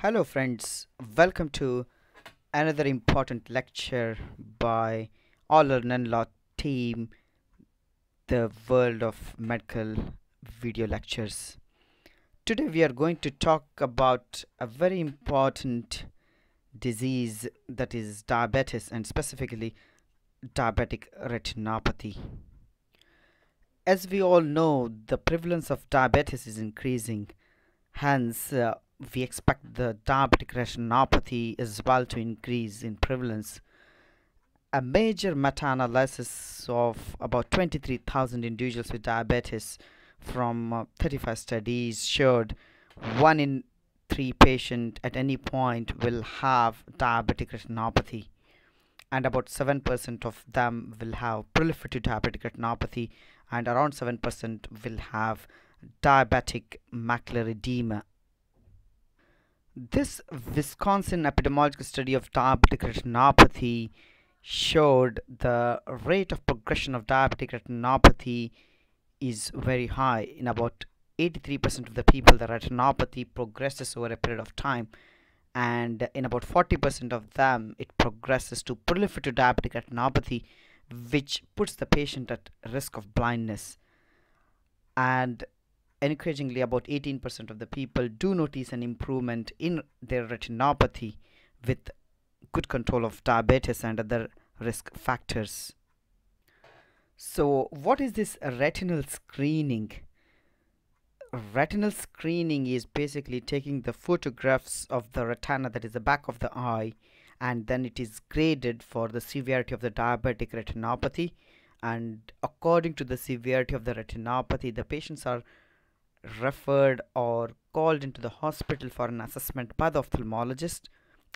Hello, friends. Welcome to another important lecture by All or Law team, the world of medical video lectures. Today, we are going to talk about a very important disease that is diabetes and specifically diabetic retinopathy. As we all know, the prevalence of diabetes is increasing. Hence, uh, we expect the diabetic retinopathy as well to increase in prevalence. A major meta-analysis of about 23,000 individuals with diabetes from uh, 35 studies showed one in three patient at any point will have diabetic retinopathy and about 7% of them will have proliferative diabetic retinopathy and around 7% will have diabetic macular edema. This Wisconsin epidemiological study of diabetic retinopathy showed the rate of progression of diabetic retinopathy is very high in about 83% of the people the retinopathy progresses over a period of time. And in about 40% of them it progresses to proliferative diabetic retinopathy which puts the patient at risk of blindness. And encouragingly about 18% of the people do notice an improvement in their retinopathy with good control of diabetes and other risk factors. So what is this retinal screening? Retinal screening is basically taking the photographs of the retina that is the back of the eye and then it is graded for the severity of the diabetic retinopathy. And according to the severity of the retinopathy the patients are referred or called into the hospital for an assessment by the ophthalmologist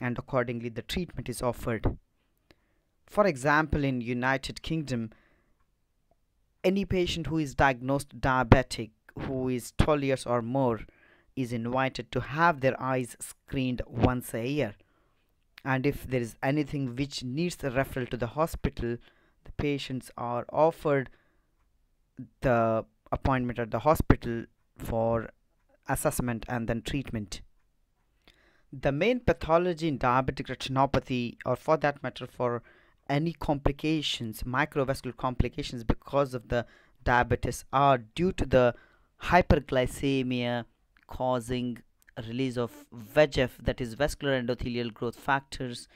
and accordingly the treatment is offered. For example in united kingdom any patient who is diagnosed diabetic who is 12 years or more is invited to have their eyes screened once a year. And if there is anything which needs a referral to the hospital the patients are offered the appointment at the hospital for assessment and then treatment. The main pathology in diabetic retinopathy or for that matter for any complications microvascular complications because of the diabetes are due to the hyperglycemia causing release of VEGF that is vascular endothelial growth factors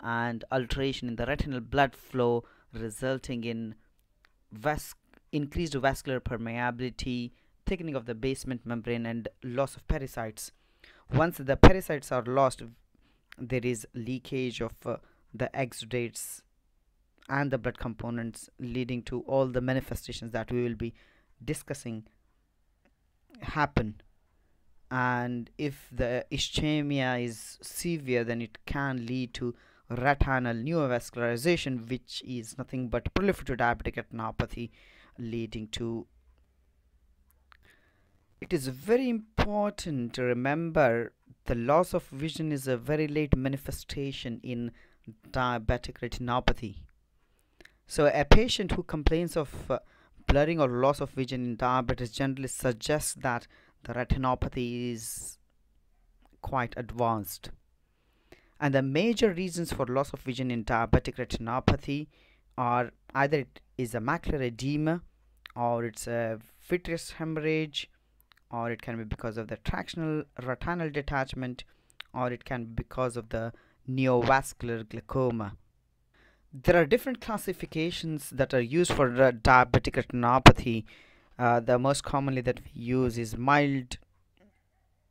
and alteration in the retinal blood flow resulting in vas increased vascular permeability thickening of the basement membrane and loss of pericytes once the pericytes are lost there is leakage of uh, the exudates and the blood components leading to all the manifestations that we will be discussing happen. And if the ischemia is severe then it can lead to retinal neovascularization which is nothing but proliferative diabetic retinopathy leading to it is very important to remember the loss of vision is a very late manifestation in diabetic retinopathy. So a patient who complains of uh, blurring or loss of vision in diabetes generally suggests that the retinopathy is quite advanced. And the major reasons for loss of vision in diabetic retinopathy are either it is a macular edema or it's a vitreous hemorrhage or it can be because of the tractional retinal detachment or it can be because of the neovascular glaucoma. There are different classifications that are used for diabetic retinopathy. Uh, the most commonly that we use is mild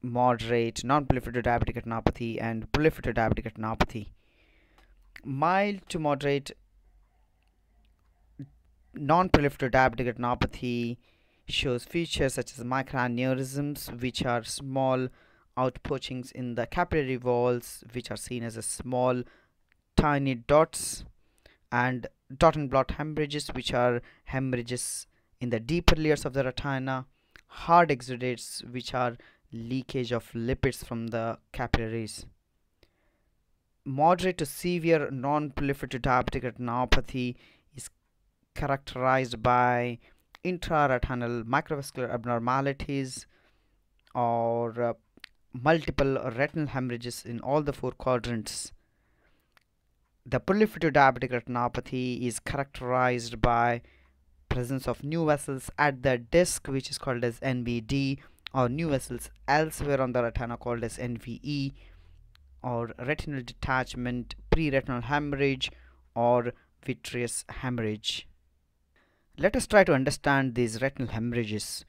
moderate non-proliferative diabetic retinopathy and proliferative diabetic retinopathy. Mild to moderate non-proliferative diabetic retinopathy shows features such as microaneurysms which are small outpouchings in the capillary walls which are seen as a small tiny dots and dot and blot hemorrhages which are hemorrhages in the deeper layers of the retina hard exudates which are leakage of lipids from the capillaries. Moderate to severe non-proliferative diabetic retinopathy is characterized by intraretinal microvascular abnormalities or uh, multiple retinal hemorrhages in all the four quadrants. The proliferative diabetic retinopathy is characterized by presence of new vessels at the disc which is called as NVD or new vessels elsewhere on the retina called as NVE or retinal detachment, pre-retinal hemorrhage or vitreous hemorrhage. Let us try to understand these retinal hemorrhages.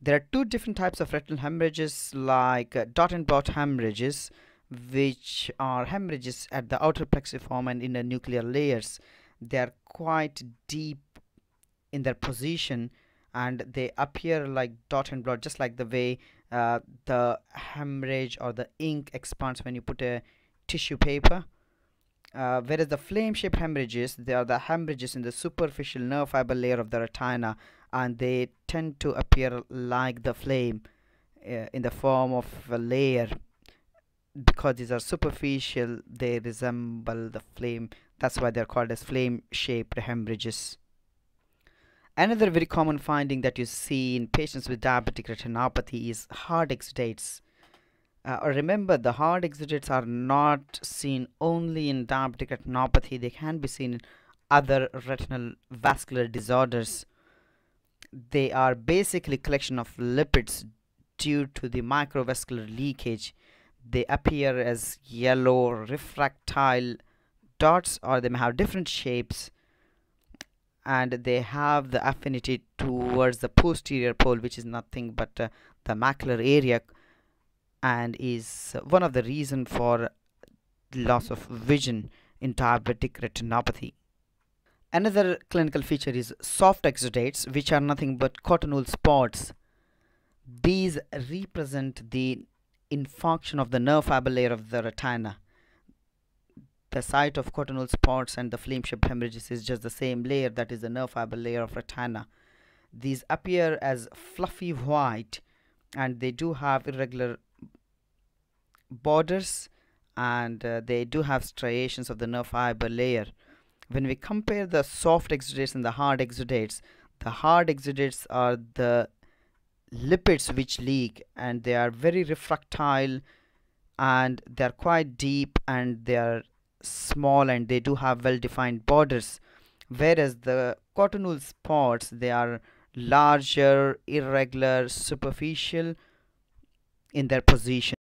There are two different types of retinal hemorrhages like uh, dot and blot hemorrhages which are hemorrhages at the outer plexiform and inner nuclear layers. They are quite deep in their position and they appear like dot and blot just like the way uh, the hemorrhage or the ink expands when you put a tissue paper uh, whereas the flame-shaped hemorrhages they are the hemorrhages in the superficial nerve fiber layer of the retina and they tend to appear like the flame uh, in the form of a layer. Because these are superficial they resemble the flame. That's why they're called as flame shaped hemorrhages. Another very common finding that you see in patients with diabetic retinopathy is hard exudates uh, remember the hard exudates are not seen only in diabetic retinopathy they can be seen in other retinal vascular disorders. They are basically collection of lipids due to the microvascular leakage. They appear as yellow refractile dots or they may have different shapes and they have the affinity towards the posterior pole which is nothing but uh, the macular area and is one of the reason for loss of vision in diabetic retinopathy another clinical feature is soft exudates which are nothing but cotton wool spots these represent the infarction of the nerve fiber layer of the retina. The site of cotton wool spots and the flame-shaped hemorrhages is just the same layer that is the nerve fiber layer of retina. These appear as fluffy white and they do have irregular borders and uh, they do have striations of the nerve fiber layer. When we compare the soft exudates and the hard exudates, the hard exudates are the lipids which leak and they are very refractile and they are quite deep and they are small and they do have well defined borders whereas the cottonwool spots they are larger irregular superficial in their position